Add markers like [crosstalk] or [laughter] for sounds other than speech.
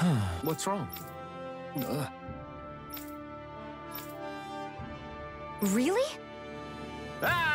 [sighs] What's wrong? Uh, Really? ah!